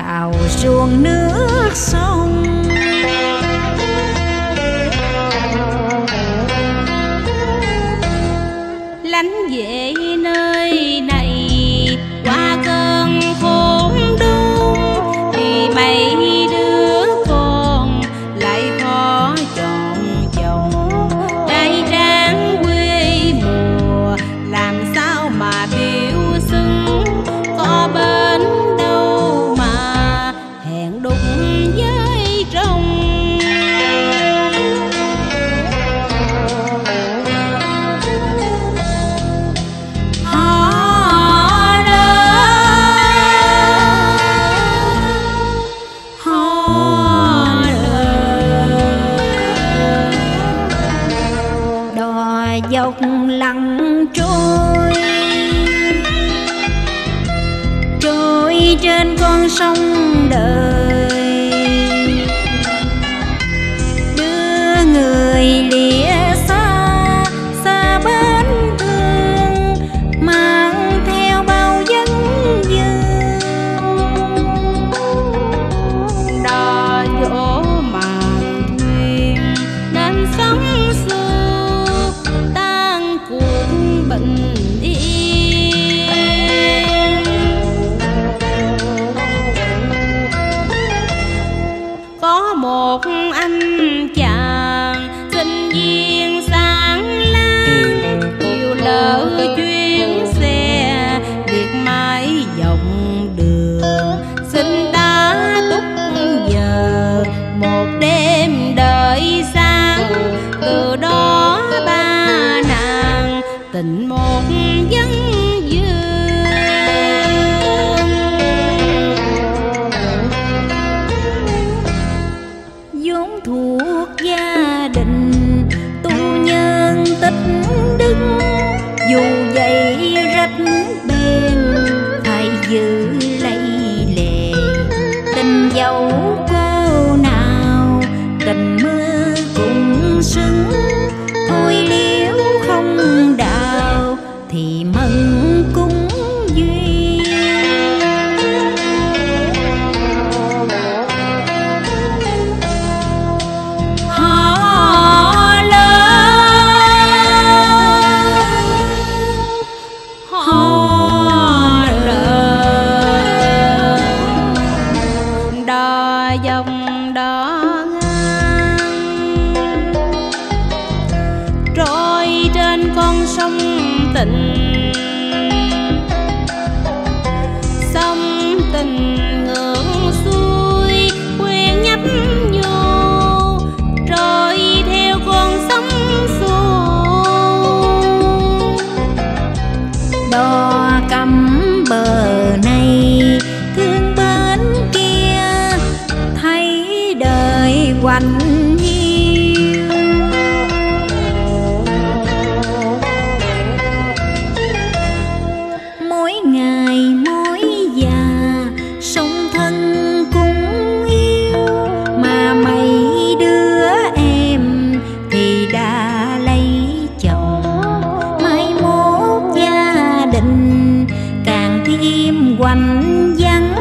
nhào ruộng nước sông. Lánh về sông đứng dù sông tình. Sông tình ngưỡng xuôi quen nhấp nhô, trôi theo con sóng xuôi. Đò cắm bờ này, thương bên kia, thấy đời quanh thêm quanh vắng.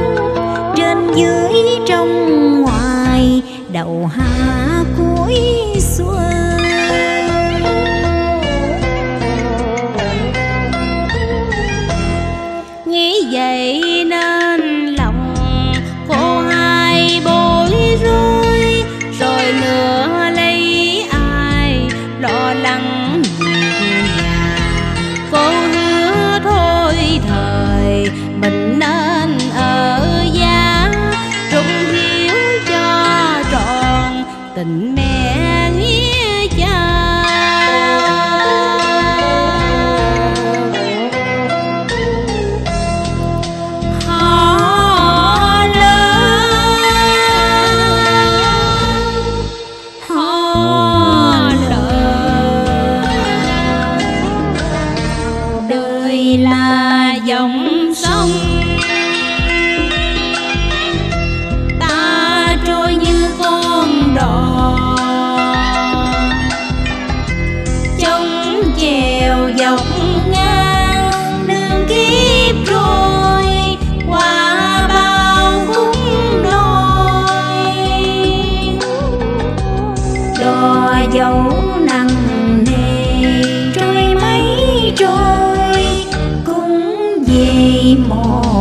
Trên dưới trong ngoài đầu hạ cuối xuân. tình mẹ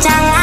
蟑螂